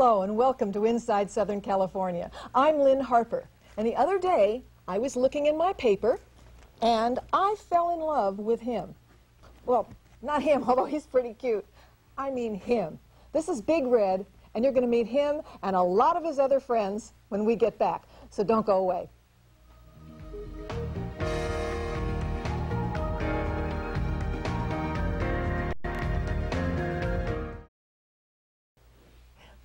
Hello and welcome to Inside Southern California. I'm Lynn Harper, and the other day I was looking in my paper and I fell in love with him. Well, not him, although he's pretty cute. I mean him. This is Big Red, and you're going to meet him and a lot of his other friends when we get back. So don't go away.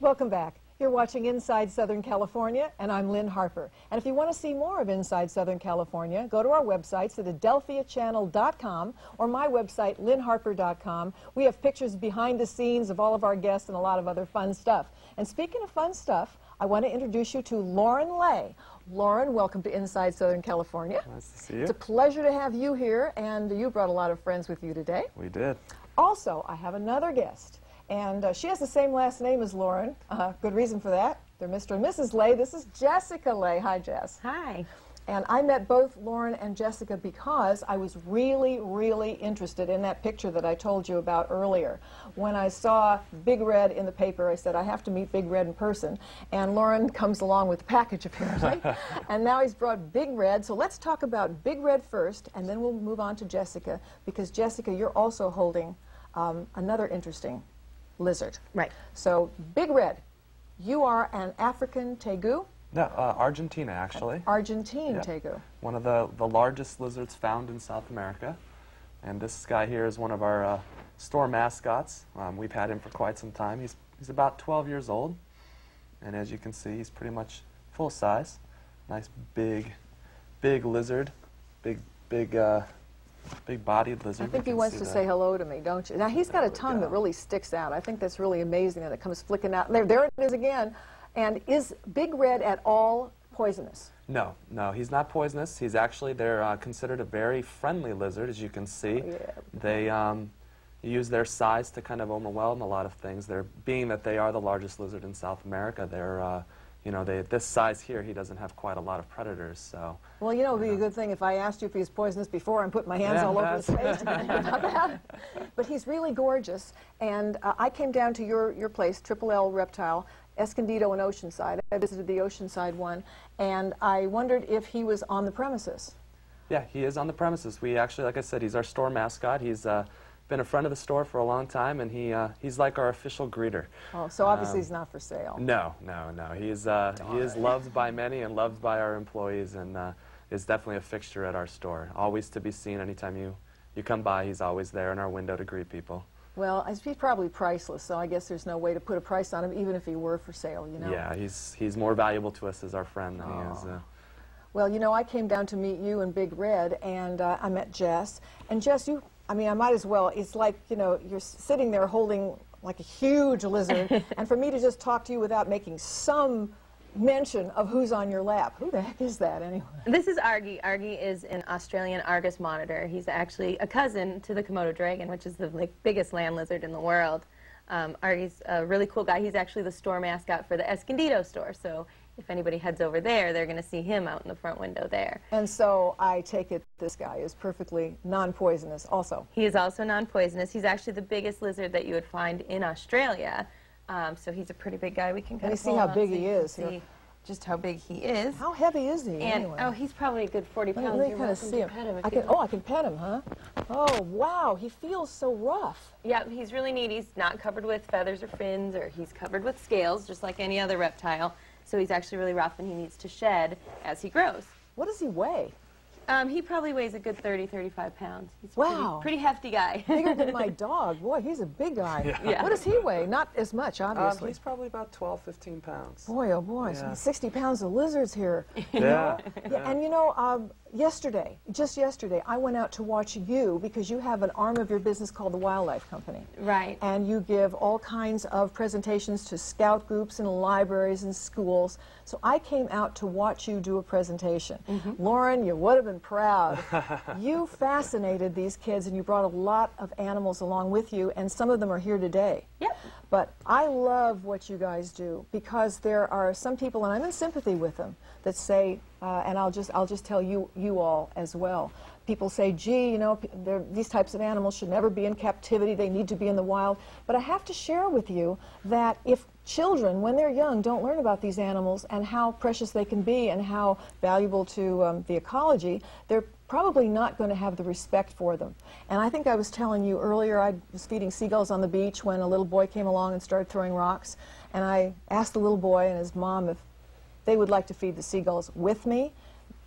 Welcome back. You're watching Inside Southern California, and I'm Lynn Harper. And if you want to see more of Inside Southern California, go to our websites at adelphiachannel.com or my website, lynnharper.com. We have pictures behind the scenes of all of our guests and a lot of other fun stuff. And speaking of fun stuff, I want to introduce you to Lauren Lay. Lauren, welcome to Inside Southern California. Nice to see you. It's a pleasure to have you here, and you brought a lot of friends with you today. We did. Also, I have another guest. And uh, she has the same last name as Lauren. Uh, good reason for that. They're Mr. and Mrs. Lay. This is Jessica Lay. Hi, Jess. Hi. And I met both Lauren and Jessica because I was really, really interested in that picture that I told you about earlier. When I saw Big Red in the paper, I said, I have to meet Big Red in person. And Lauren comes along with the package, apparently. and now he's brought Big Red. So let's talk about Big Red first, and then we'll move on to Jessica, because Jessica, you're also holding um, another interesting lizard. Right. So, Big Red, you are an African tegu, No, uh, Argentina, actually. Argentine Yep. tegu. One of the, the largest lizards found in South America. And this guy here is one of our uh, store mascots. Um, we've had him for quite some time. He's, he's about 12 years old. And as you can see, he's pretty much full size. Nice big, big lizard. Big, big, uh, big bodied lizard. I think he wants to that. say hello to me, don't you? Now, he's got There a tongue that really sticks out. I think that's really amazing that it comes flicking out. There, there it is again. And is Big Red at all poisonous? No, no, he's not poisonous. He's actually, they're uh, considered a very friendly lizard, as you can see. Oh, yeah. They um, use their size to kind of overwhelm a lot of things. They're, being that they are the largest lizard in South America, they're, uh, you know, they, this size here, he doesn't have quite a lot of predators, so. Well, you know, it would be a good thing if I asked you if he's poisonous before and put my hands Yeah, all over his face that's- to think about that. But he's really gorgeous. And uh, I came down to your, your place, Triple L Reptile, Escondido and Oceanside. I visited the Oceanside one, and I wondered if he was on the premises. Yeah, he is on the premises. We actually, like I said, he's our store mascot. He's uh, been a friend of the store for a long time, and he, uh, he's like our official greeter. Oh, so obviously Um, he's not for sale. No, no, no. He is, uh, he is loved by many and loved by our employees and uh, is definitely a fixture at our store. Always to be seen anytime you, you come by. He's always there in our window to greet people. Well, he's probably priceless, so I guess there's no way to put a price on him, even if he were for sale, you know? Yeah, he's, he's more valuable to us as our friend than he is. Uh, Well, you know, I came down to meet you and Big Red, and uh, I met Jess. And Jess, you, I mean, I might as well. It's like, you know, you're sitting there holding like a huge lizard, and for me to just talk to you without making some mention of who's on your lap. Who the heck is that, anyway? This is Argy. Argy is an Australian Argus monitor. He's actually a cousin to the Komodo dragon, which is the like, biggest land lizard in the world. Um, Argy's a really cool guy. He's actually the store mascot for the Escondido store. So if anybody heads over there, they're going to see him out in the front window there. And so I take it this guy is perfectly non-poisonous also. He is also non-poisonous. He's actually the biggest lizard that you would find in Australia. Um, so he's a pretty big guy. We can kind me of see how big so he is here. see Just how big he is. How heavy is he, And anyway? oh, he's probably a good 40 pounds. me You're kind of welcome see to him. pet him I can, oh, I can pet him, huh? Oh, wow, he feels so rough. Yeah, he's really neat. He's not covered with feathers or fins, or he's covered with scales, just like any other reptile. So he's actually really rough, and he needs to shed as he grows. What does he weigh? Um, he probably weighs a good 30, 35 pounds. He's Wow. pretty, pretty hefty guy. Bigger than my dog. Boy, he's a big guy. Yeah. What does he weigh? Not as much, um, obviously. he's probably about 12, 15 pounds. Boy, oh boy, so 60 pounds of lizards here. Yeah. Yeah, and you know, um, yesterday, just yesterday, I went out to watch you because you have an arm of your business called the Wildlife Company. right. And you give all kinds of presentations to scout groups and libraries and schools. So I came out to watch you do a presentation. Mm-hmm. Lauren, you would have been proud. you fascinated these kids and you brought a lot of animals along with you, and some of them are here today. Yep. But I love what you guys do because there are some people, and I'm in sympathy with them, that say, uh, and I'll just I'll just tell you you all as well. People say, gee, you know, these types of animals should never be in captivity. They need to be in the wild. But I have to share with you that if children, when they're young, don't learn about these animals and how precious they can be and how valuable to um, the ecology, they're probably not going to have the respect for them. And I think I was telling you earlier, I was feeding seagulls on the beach when a little boy came along and started throwing rocks. And I asked the little boy and his mom if they would like to feed the seagulls with me.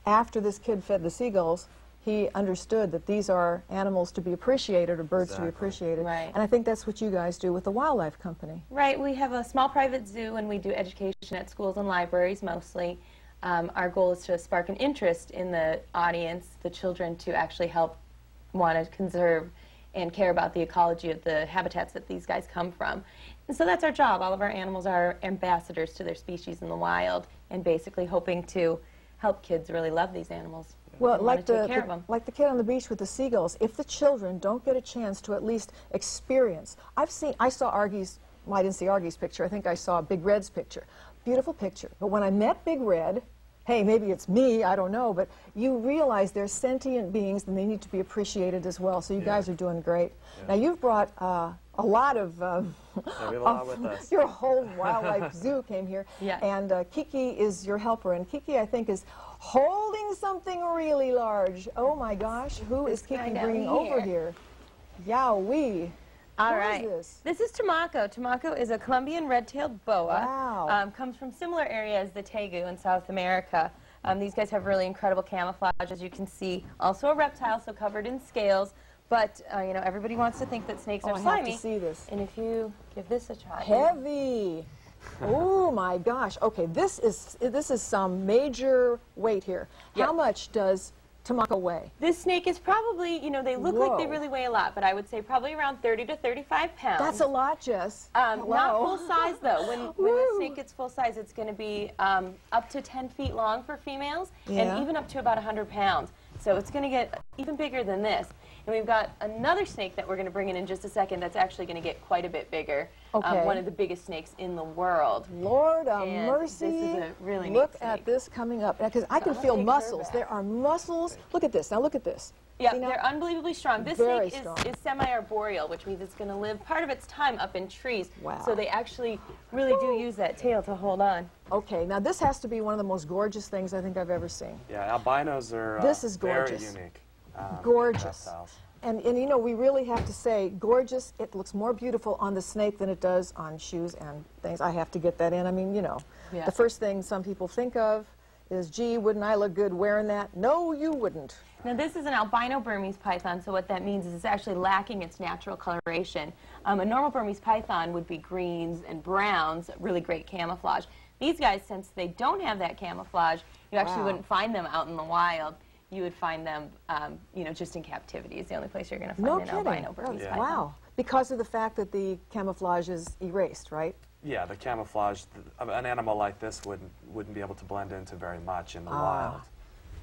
After this kid fed the seagulls, he understood that these are animals to be appreciated or birds to be appreciated. Right. And I think that's what you guys do with the wildlife company. Right, we have a small private zoo and we do education at schools and libraries mostly. Um, our goal is to spark an interest in the audience, the children, to actually help want to conserve and care about the ecology of the habitats that these guys come from. And so that's our job. All of our animals are ambassadors to their species in the wild and basically hoping to help kids really love these animals. Well, like the, the- like the kid on the beach with the seagulls, if the children don't get a chance to at least experience, I've seen, I saw Argie's, well, I didn't see Argie's picture, I think I saw Big Red's picture. Beautiful picture. But when I met Big Red, hey, maybe it's me, I don't know, but you realize they're sentient beings and they need to be appreciated as well. So you guys are doing great. Now you've brought uh, a lot of. Um, Yeah, a lot with us. Your whole wildlife zoo came here. Yeah. And uh, Kiki is your helper. And Kiki, I think, is holding something really large. Oh my gosh, who is This guy Kiki down bringing over here. here? Yowee. All What is right. this? is Tomako. Tomako is a Colombian red-tailed boa. Wow. Um, comes from similar areas, the Tegu in South America. Um, these guys have really incredible camouflage, as you can see. Also a reptile, so covered in scales. But uh, you know, everybody wants to think that snakes Oh, are I have slimy. to see this. And if you give this a try, Heavy. oh my gosh. Okay, this is this is some major weight here. How much does Tamako weigh? this snake is probably, you know, they look like they really weigh a lot, but I would say probably around 30 to 35 pounds. That's a lot, Jess. Um, not full size though. When, when the snake gets full size, it's going to be um, up to 10 feet long for females, Yeah. and even up to about 100 pounds. So it's going to get even bigger than this. And we've got another snake that we're going to bring in in just a second. That's actually going to get quite a bit bigger. Okay. Um, one of the biggest snakes in the world. Lord of And mercy. this is a really neat Look snake. at this coming up. Because I can I'll feel muscles. There are muscles. Look at this. Now look at this. Yeah, See now? they're unbelievably strong. This Very snake strong. is, is semi-arboreal, which means it's going to live part of its time up in trees. Wow. So they actually really do use that tail to hold on. Okay, now this has to be one of the most gorgeous things I think I've ever seen. Yeah, albinos are uh, This is very gorgeous. unique. um, Gorgeous. reptiles. And, and you know, we really have to say, gorgeous, it looks more beautiful on the snake than it does on shoes and things. I have to get that in. I mean, you know, Yeah. the first thing some people think of is, gee, wouldn't I look good wearing that? No, you wouldn't. Now this is an albino Burmese python, so what that means is it's actually lacking its natural coloration. Um, a normal Burmese python would be greens and browns, really great camouflage. These guys, since they don't have that camouflage, you actually Wow. wouldn't find them out in the wild. You would find them, um, you know, just in captivity is the only place you're going to find No an kidding. albino Burmese Yeah. Wow. Because of the fact that the camouflage is erased, right? Yeah, the camouflage, th- of an animal like this wouldn't, wouldn't be able to blend into very much in the Ah. wild.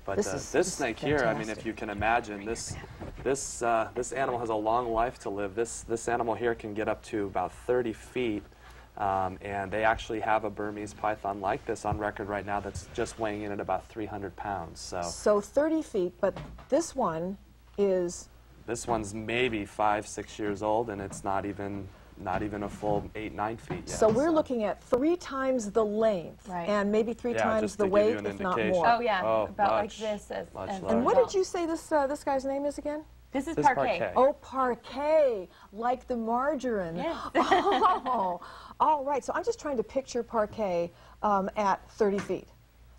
But This uh, is- this, this is snake here, I mean, if you can imagine, this, this, uh, this animal has a long life to live. This, this animal here can get up to about 30 feet, um, and they actually have a Burmese python like this on record right now that's just weighing in at about 300 pounds. So So 30 feet, but this one is, this one's maybe five, six years old, and it's not even, not even a full eight, nine feet yet. so we're looking at three times the length Right. and maybe three Yeah, times the to give you weight, if not more. Oh yeah, Oh, about like this. As, much as. And what did you say this, uh, this guy's name is again? This is This Parkay. Parkay. Oh, Parkay, like the margarine. Yes. oh, all right. So I'm just trying to picture Parkay um, at 30 feet.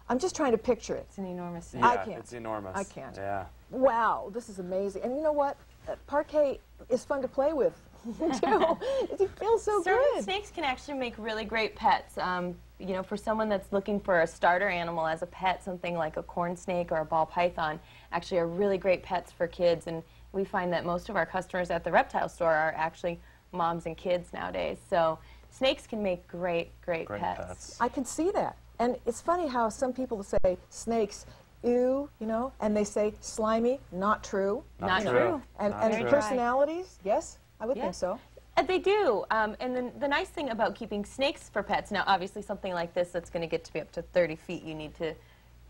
I'm just trying to picture it. It's an enormous snake. Yeah, I can't. it's enormous. I can't. Yeah. Wow, this is amazing. And you know what? Uh, Parkay is fun to play with, too. it feels so Certain good. snakes can actually make really great pets. Um, you know, for someone that's looking for a starter animal as a pet, something like a corn snake or a ball python actually are really great pets for kids. And we find that most of our customers at the reptile store are actually moms and kids nowadays. So snakes can make great, great, Great pets. pets. I can see that. And it's funny how some people say snakes, ew, you know, and they say slimy, not true. Not true. true. And, Not and true. personalities, yes, I would Yeah. think so. Uh, They do. Um, and then the nice thing about keeping snakes for pets, now obviously something like this that's going to get to be up to 30 feet, you need to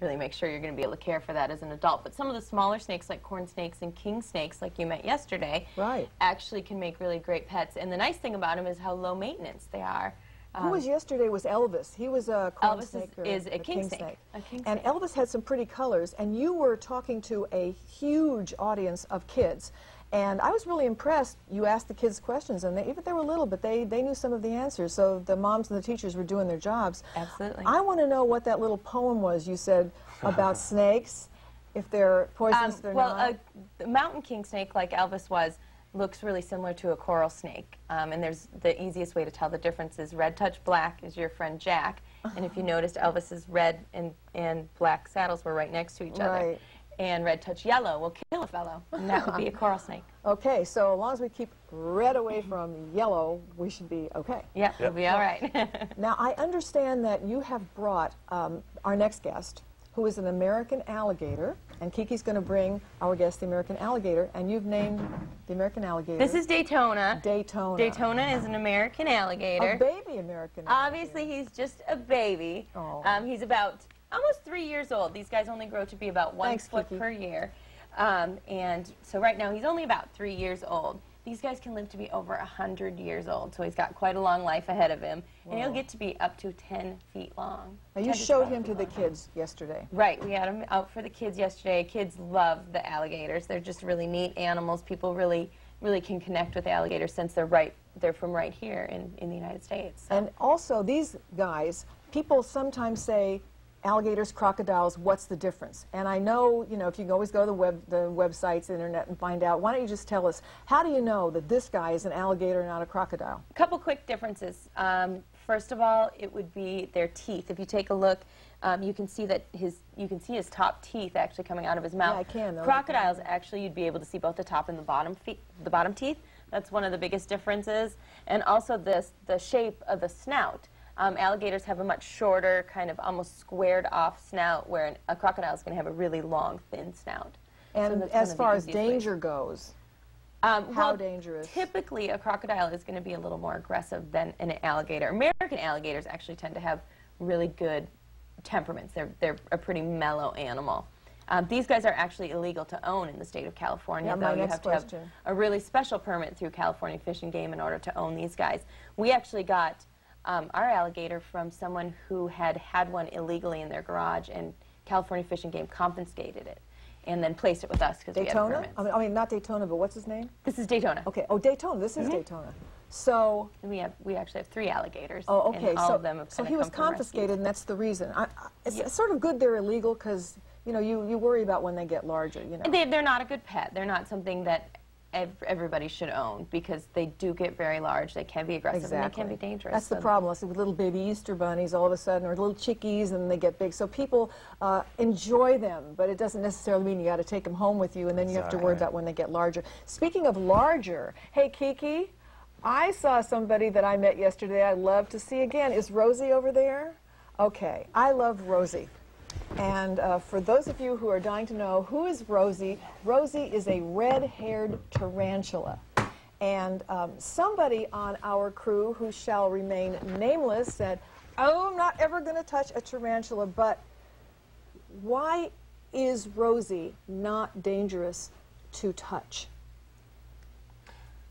really make sure you're going to be able to care for that as an adult. But some of the smaller snakes, like corn snakes and king snakes, like you met yesterday, Right. actually can make really great pets. And the nice thing about them is how low maintenance they are. Who was um, yesterday was Elvis. He was a corn Elvis is- snake or is a king snake. A king and snake. Elvis had some pretty colors, and you were talking to a huge audience of kids. And I was really impressed. You asked the kids questions, and they, even if they were little, but they, they knew some of the answers. So the moms and the teachers were doing their jobs. Absolutely. I want to know what that little poem was you said about snakes, if they're poisonous, Um, they're well, not. a mountain king snake, like Elvis was, looks really similar to a coral snake. Um, and there's the easiest way to tell the difference is red touch black is your friend Jack. And if you noticed, Elvis's red and, and black saddles were right next to each other. Right. And red touch yellow will kill a fellow, and that would be a coral snake. Okay, so as long as we keep red away from yellow, we should be okay. Yeah, we'll be all right. Now, I understand that you have brought um, our next guest, who is an American alligator, and Kiki's going to bring our guest, the American alligator, and you've named the American alligator this is Daytona. Daytona. Daytona is an American alligator. A baby American alligator. Obviously, he's just a baby. Oh. Um, he's about almost three years old. These guys only grow to be about one Thanks, foot Kiki. per year. Um, and so right now he's only about three years old. These guys can live to be over 100 years old, so he's got quite a long life ahead of him. And he'll get to be up to 10 feet long. Now, you showed him to the long. kids yesterday. Right, we had him out for the kids yesterday. Kids love the alligators. They're just really neat animals. People really, really can connect with alligators since they're right, they're from right here in, in the United States. So- And also, these guys, people sometimes say, alligators, crocodiles, what's the difference? And I know, you know, if you can always go to the, web, the websites, the internet, and find out, why don't you just tell us, how do you know that this guy is an alligator, not a crocodile? A couple quick differences. Um, first of all, it would be their teeth. If you take a look, um, you can see that his you can see his top teeth actually coming out of his mouth. I can, though. Crocodiles actually you'd be able to see both the top and the bottom feet, the bottom teeth. That's one of the biggest differences, and also this the shape of the snout. Um, alligators have a much shorter, kind of almost squared off snout, where an, a crocodile is going to have a really long, thin snout. And one as far as danger goes, Um, How well, dangerous? Typically, a crocodile is going to be a little more aggressive than an alligator. American alligators actually tend to have really good temperaments. They're, they're a pretty mellow animal. Um, these guys are actually illegal to own in the state of California, Yeah, though you have to have a really special permit through California Fish and Game in order to own these guys. We actually got um, our alligator from someone who had had one illegally in their garage, and California Fish and Game confiscated it and then placed it with us because Daytona? I mean, I mean, not Daytona, but what's his name? This is Daytona. Okay, oh, Daytona, this is Daytona. So, And we have we actually have three alligators. oh, okay, and all so, of them have so he was come from rescues. confiscated, and that's the reason. I, I, it's, sort of good they're illegal because, you know, you, you worry about when they get larger, you know. They, they're not a good pet. They're not something that everybody should own because they do get very large. They can be aggressive and they can be dangerous. That's the problem. I see with little baby Easter bunnies all of a sudden, or little chickies, and they get big. So people uh, enjoy them, but it doesn't necessarily mean you got to take them home with you, and then you have to worry Exactly. about when they get larger. Speaking of larger, hey Kiki, I saw somebody that I met yesterday. I love to see again. Is Rosie over there? Okay, I love Rosie. And uh, for those of you who are dying to know, who is Rosie? Rosie is a red-haired tarantula. And um, somebody on our crew who shall remain nameless said, oh, I'm not ever going to touch a tarantula, but why is Rosie not dangerous to touch?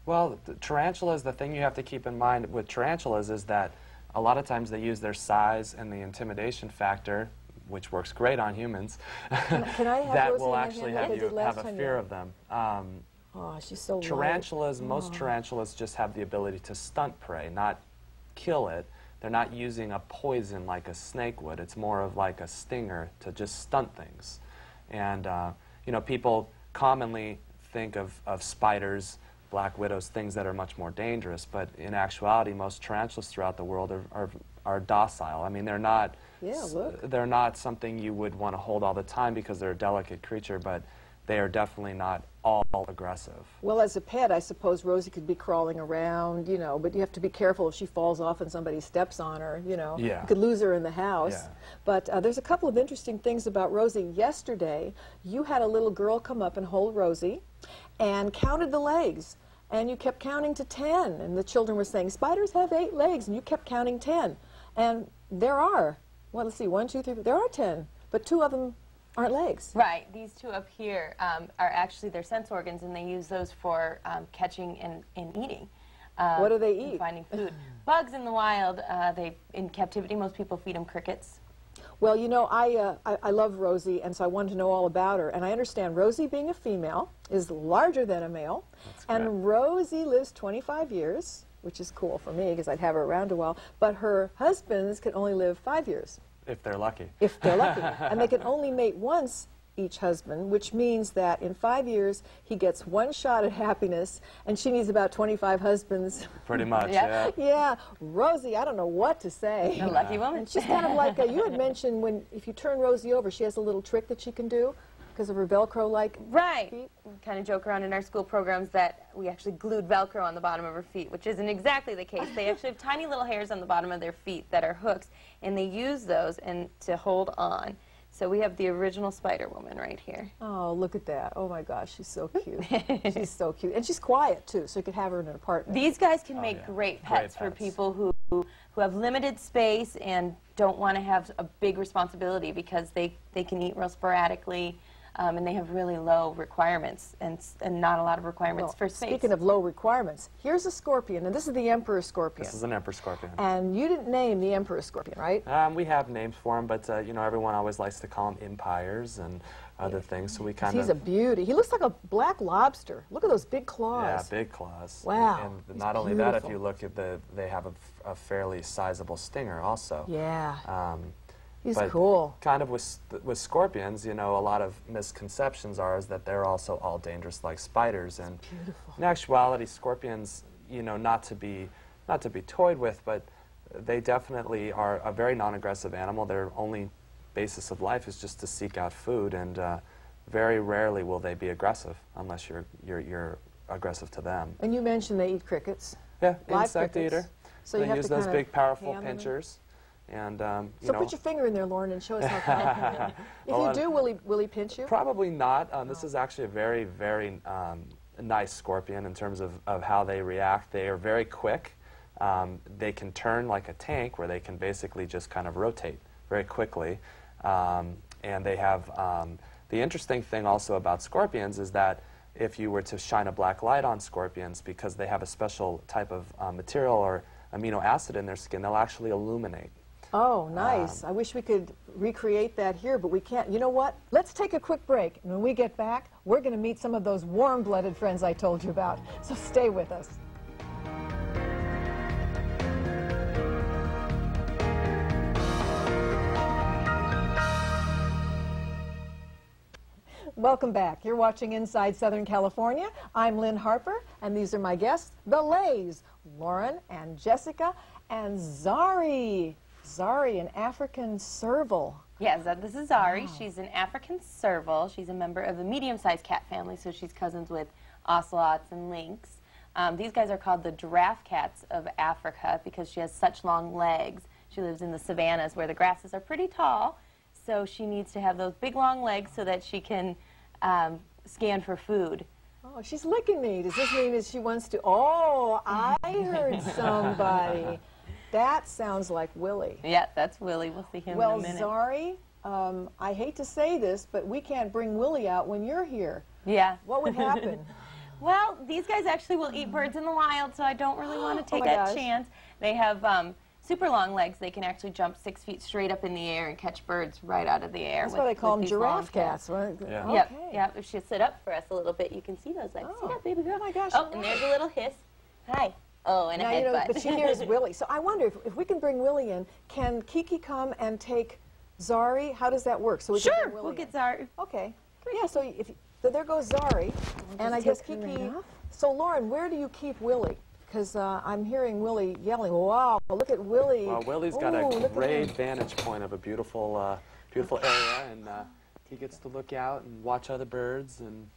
Well, tarantulas, the thing you have to keep in mind with tarantulas is that a lot of times they use their size and the intimidation factor, which works great on humans, can I have that will actually have you have a fear of them. Um, Oh, she's so light. tarantulas, most tarantulas just have the ability to stunt prey, not kill it. They're not using a poison like a snake would. It's more of like a stinger to just stunt things. And, uh, you know, people commonly think of, of spiders, black widows, things that are much more dangerous, but in actuality, most tarantulas throughout the world are, are, are docile. I mean, they're not, Yeah, look. they're not something you would want to hold all the time because they're a delicate creature, but they are definitely not all aggressive. Well, as a pet, I suppose Rosie could be crawling around, you know, but you have to be careful if she falls off and somebody steps on her, you know. Yeah. You could lose her in the house. Yeah. But uh, there's a couple of interesting things about Rosie. Yesterday, you had a little girl come up and hold Rosie and counted the legs. And you kept counting to 10. And the children were saying, spiders have eight legs. And you kept counting 10. And there are, well, let's see, one, two, three, there are 10. But two of them aren't legs. Right. These two up here um, are actually their sense organs, and they use those for um, catching and, and eating. uh, What do they eat? Finding food. Bugs in the wild. Uh, they in captivity. Most people feed them crickets. Well, you know, I, uh, I, I love Rosie, and so I wanted to know all about her. And I understand Rosie, being a female, is larger than a male. correct. and Rosie lives 25 years, which is cool for me because I'd have her around a while. But her husbands can only live five years, If they're lucky. if they're lucky. and they can only mate once each husband, which means that in five years he gets one shot at happiness, and she needs about 25 husbands. Pretty much, Yeah. yeah. yeah, Rosie, I don't know what to say. A lucky woman. And she's kind of like a, you had mentioned when if you turn Rosie over, she has a little trick that she can do because of her Velcro like. Right. feet. We kind of joke around in our school programs that we actually glued Velcro on the bottom of her feet, which isn't exactly the case. They actually have tiny little hairs on the bottom of their feet that are hooks, and they use those and to hold on. So we have the original Spider Woman right here. Oh, look at that! Oh my gosh, she's so cute. she's so cute, and she's quiet too, so you could have her in an apartment. These guys can oh, make yeah. great Great pets for people who, who have limited space and don't want to have a big responsibility because they, they can eat real sporadically um, and they have really low requirements and, and not a lot of requirements Well, for space. Speaking of low requirements, here's a scorpion, and this is the emperor scorpion. This is an emperor scorpion. and you didn't name the emperor scorpion, right? Um, we have names for them, but uh, you know everyone always likes to call them empires and other things. So we kind of He's of a beauty. He looks like a black lobster. Look at those big claws. yeah, big claws. Wow, And he's not only that, if you look at the, they have a fairly sizable stinger also. Yeah, Um, he's but cool. Kind of with with scorpions, you know, a lot of misconceptions are is that they're also all dangerous like spiders, and beautiful. in actuality, scorpions, you know, not to be not to be toyed with, but they definitely are a very non-aggressive animal. Their only basis of life is just to seek out food, and uh, very rarely will they be aggressive unless you're you're, you're aggressive to them. And you mentioned they eat crickets. Yeah, Live insect crickets. eater. So you they have use those big, powerful hand them pinchers, and um, you So know. put your finger in there, Lauren, and show us how powerful they are. If you do, will he, will he pinch you? Probably not. Um, this is actually a very, very um, nice scorpion in terms of, of how they react. They are very quick. Um, they can turn like a tank where they can basically just kind of rotate very quickly. Um, and they have um, the interesting thing also about scorpions is that if you were to shine a black light on scorpions, because they have a special type of uh, material or amino acid in their skin, they'll actually illuminate. Oh, nice. Um, I wish we could recreate that here, but we can't. You know what? Let's take a quick break. And when we get back, we're going to meet some of those warm blooded friends I told you about. So stay with us. Welcome back. You're watching Inside Southern California. I'm Lynn Harper, and these are my guests, the Lays, Lauren and Jessica, and Zari. Zari, an African serval. Yeah, so this is Zari. She's an African serval. She's a member of the medium-sized cat family, so she's cousins with ocelots and lynx. Um, these guys are called the giraffe cats of Africa because she has such long legs. She lives in the savannas where the grasses are pretty tall, so she needs to have those big long legs so that she can um, scan for food. Oh, she's licking me. Does this mean that she wants to? Oh, I heard somebody. That sounds like Willie. Yeah, that's Willie. We'll see him Well, in a minute. Zari, um, I hate to say this, but we can't bring Willie out when you're here. yeah. What would happen? Well, these guys actually will eat birds in the wild, so I don't really want to take Oh that gosh. chance. They have um, super long legs. They can actually jump six feet straight up in the air and catch birds right out of the air. That's with, why they call them giraffe cats. right? Yeah. Okay. Yep, yep. If she sit up for us a little bit, you can see those legs. Oh. See that, baby girl? Oh my gosh, Oh, and there's a little hiss. Hi. Oh, and Now, a you know, headbutt. but she hears Willie. So I wonder if, if we can bring Willie in, can Kiki come and take Zari? How does that work? So we can sure, bring Willie we'll in. get Zari. Okay. Yeah, so if so there goes Zari, and I guess Kiki. right. So Lauren, where do you keep Willie? Because uh, I'm hearing Willie yelling. Wow! Look at Willie. Well, Willie's got Ooh, a great vantage point of a beautiful, uh, beautiful area, and uh, he gets to look out and watch other birds. And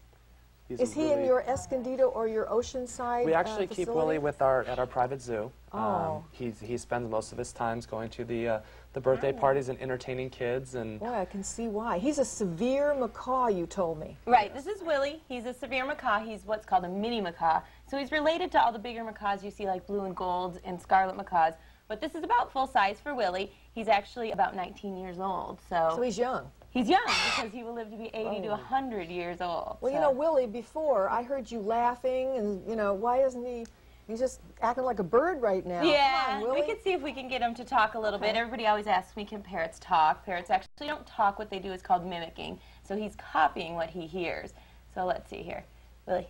he's Is he in your Escondido or your Oceanside? We uh, actually keep facility? Willie with our at our private zoo. Oh. Um, he he spends most of his times going to the uh, the birthday parties and entertaining kids, and Boy, I can see why. He's a severe macaw. You told me. Right, this is Willie. He's a severe macaw. He's what's called a mini macaw. So he's related to all the bigger macaws you see, like blue and gold and scarlet macaws. But this is about full size for Willie. He's actually about 19 years old. So, So he's young. He's young because he will live to be 80 to 100 years old. Well, you know, Willie. Before I heard you laughing, and you know, why isn't he? He's just acting like a bird right now. Yeah, Come on, we can see if we can get him to talk a little bit. Everybody always asks me, can parrots talk? Parrots actually don't talk. What they do is called mimicking. So he's copying what he hears. So let's see here. Willie,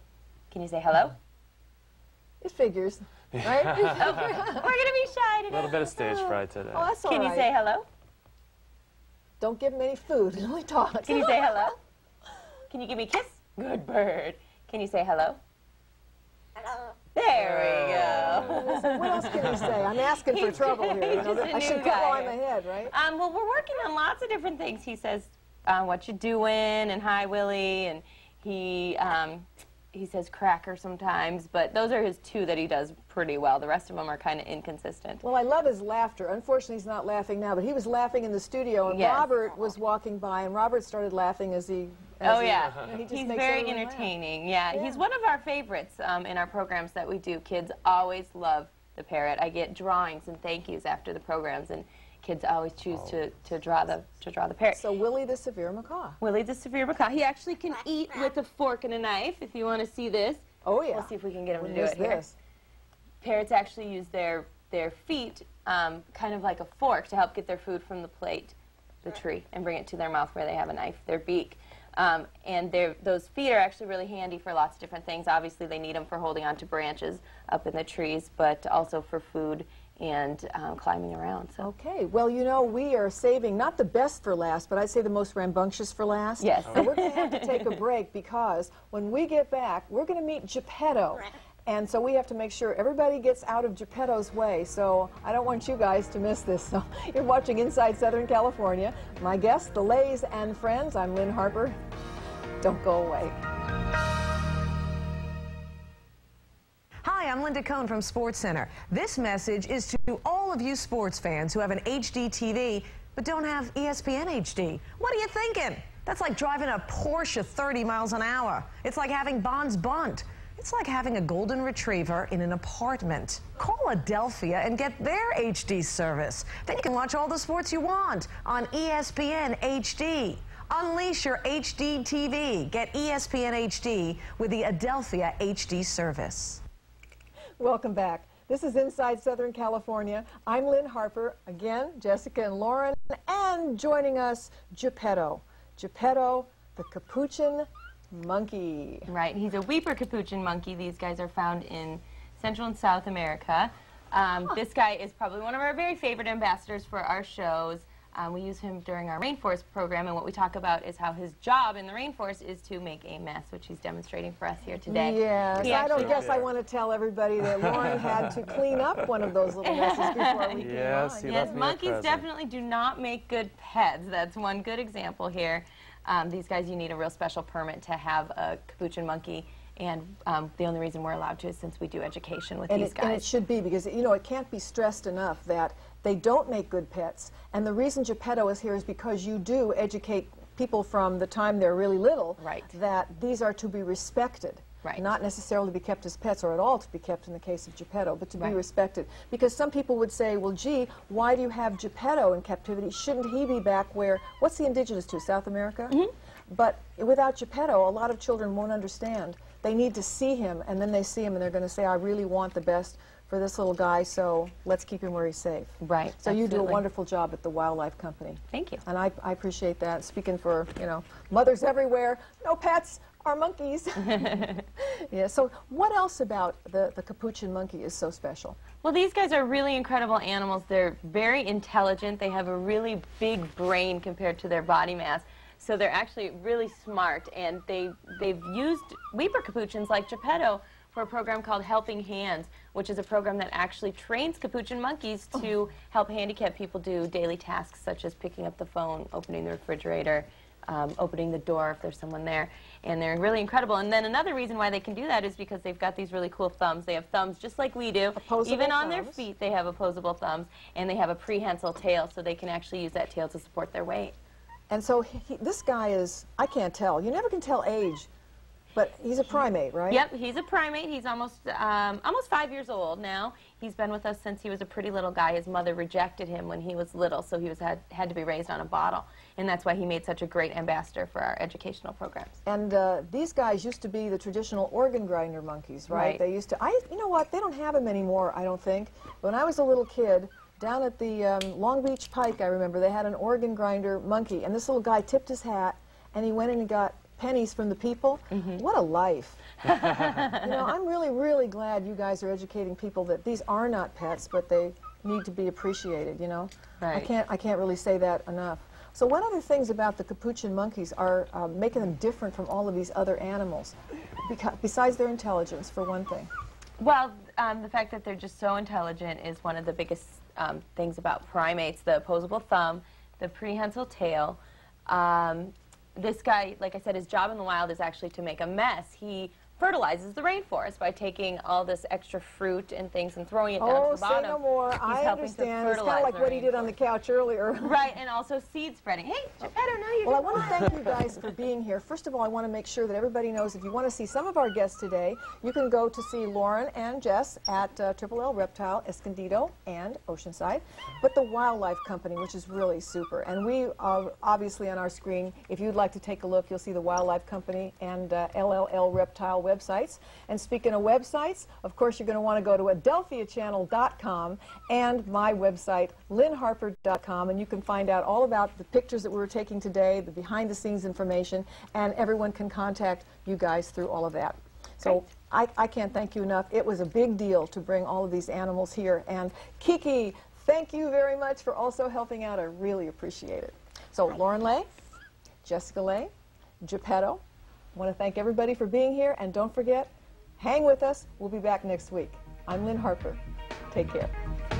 can you say hello? It figures, right? Oh, we're going to be shy today. A little bit of stage fright today. oh, that's all Can you say hello? Don't give him any food. He only talks. Can you say hello? Can you give me a kiss? Good bird. Can you say hello? Hello. There we go. what else can he say? I'm asking for trouble here. he's You know, just a I should new put while guy I'm here. ahead, right? Um, well, we're working on lots of different things. He says, uh, "What you doing?" and "Hi, Willie," and he um, he says "cracker" sometimes. But those are his two that he does pretty well. The rest of them are kind of inconsistent. Well, I love his laughter. Unfortunately, he's not laughing now, but he was laughing in the studio, and Yes. Robert was walking by, and Robert started laughing as he. As Oh he- yeah, he just he's very entertaining. Yeah. Yeah. he's one of our favorites um, in our programs that we do. Kids always love the parrot. I get drawings and thank yous after the programs, and kids always choose to, to draw the to draw the parrot. So Willie the severe macaw. Willie the severe macaw. He actually can eat with a fork and a knife. If you want to see this, Oh yeah. we'll see if we can get him What to do is it here. this? Parrots actually use their their feet um, kind of like a fork to help get their food from the plate, the tree, and bring it to their mouth where they have a knife, their beak. Um, and they're- those feet are actually really handy for lots of different things. Obviously, they need them for holding onto branches up in the trees, but also for food and um, climbing around. So. Okay, well, you know, we are saving not the best for last, but I'd say the most rambunctious for last. Yes. And we're going to have to take a break because when we get back, we're going to meet Geppetto. And so we have to make sure everybody gets out of Geppetto's way. So I don't want you guys to miss this. So you're watching Inside Southern California. My guests, the Lays and Friends. I'm Lynn Harper. Don't go away. I'm Linda Cohn from SportsCenter. This message is to all of you sports fans who have an HD TV but don't have ESPN HD. What are you thinking? That's like driving a Porsche 30 miles an hour. It's like having Bonds Bunt. It's like having a golden retriever in an apartment. Call Adelphia and get their HD service. Then you can watch all the sports you want on ESPN HD. Unleash your HD TV. Get ESPN HD with the Adelphia HD service. Welcome back. This is Inside Southern California. I'm Lynn Harper. Again, Jessica and Lauren. And joining us, Geppetto. Geppetto, the capuchin monkey. Right. He's a weeper capuchin monkey. These guys are found in Central and South America. Um, This guy is probably one of our very favorite ambassadors for our shows. Um, we use him during our rainforest program, and what we talk about is how his job in the rainforest is to make a mess, which he's demonstrating for us here today. Yes, He I don't actually- guess I want to tell everybody that Lauren had to clean up one of those little messes before we came on. he Yes, left me a monkeys definitely do not make good pets. That's one good example here. Um, these guys, you need a real special permit to have a capuchin monkey, and um, the only reason we're allowed to is since we do education with And these it, and it should be because you know it can't be stressed enough that they don't make good pets. And the reason Geppetto is here is because you do educate people from the time they're really little Right. that these are to be respected. Right. Not necessarily to be kept as pets or at all to be kept in the case of Geppetto, but to be respected. Because some people would say, well, gee, why do you have Geppetto in captivity? Shouldn't he be back where, what's the indigenous to, South America? Mm-hmm. But without Geppetto, a lot of children won't understand. They need to see him, and then they see him, and they're going to say, I really want the best for this little guy, so let's keep him where he's safe. Right, So you do a wonderful job at the Wildlife Company. Thank you. And I, I appreciate that. Speaking for, you know, mothers everywhere, no pets are monkeys. yeah, so what else about the, the capuchin monkey is so special? Well, these guys are really incredible animals. They're very intelligent. They have a really big brain compared to their body mass. So they're actually really smart, and they, they've used weeper capuchins like Geppetto for a program called Helping Hands, which is a program that actually trains capuchin monkeys to help handicapped people do daily tasks such as picking up the phone, opening the refrigerator, um, opening the door if there's someone there. And they're really incredible. And then another reason why they can do that is because they've got these really cool thumbs. They have thumbs just like we do. Opposable Even on their feet, they have opposable thumbs. And they have a prehensile tail, so they can actually use that tail to support their weight. And so he- this guy is, I can't tell. You never can tell age But he's a primate, right? Yep, he's a primate. He's almost um, almost five years old now. He's been with us since he was a pretty little guy. His mother rejected him when he was little, so he was had, had to be raised on a bottle, and that's why he made such a great ambassador for our educational programs. And uh, these guys used to be the traditional organ grinder monkeys, right? Right. They used to. I, you know what? They don't have them anymore. I don't think. When I was a little kid, down at the um, Long Beach Pike, I remember they had an organ grinder monkey, and this little guy tipped his hat, and he went in and got pennies from the people. Mm-hmm. What a life! you know, I'm really, really glad you guys are educating people that these are not pets, but they need to be appreciated. You know, I can't, I can't really say that enough. So, what other things about the capuchin monkeys are uh, making them different from all of these other animals, Beca- besides their intelligence, for one thing? Well, um, the fact that they're just so intelligent is one of the biggest um, things about primates. The opposable thumb, the prehensile tail. Um, this guy, like I said, his job in the wild is actually to make a mess. He fertilizes the rainforest by taking all this extra fruit and things and throwing it down Oh, to the say no more. He's I understand. It's kind of like what he did on the couch earlier. Right, and also seed spreading. Hey, Geppetto, now you're Well, I want to thank you guys for being here. First of all, I want to make sure that everybody knows if you want to see some of our guests today, you can go to see Lauren and Jess at uh, Triple L Reptile, Escondido, and Oceanside. But the Wildlife Company, which is really super. And we are obviously on our screen. If you'd like to take a look, you'll see the Wildlife Company and uh, LLL Reptile websites. And speaking of websites, of course, you're going to want to go to adelphiachannel.com and my website, lynnharper.com, and you can find out all about the pictures that we were taking today, the behind the scenes information, and everyone can contact you guys through all of that. So I, I can't thank you enough. It was a big deal to bring all of these animals here. And Kiki, thank you very much for also helping out. I really appreciate it. So Lauren Lay, Jessica Lay, Geppetto, I want to thank everybody for being here. And don't forget, hang with us. We'll be back next week. I'm Lynn Harper. Take care.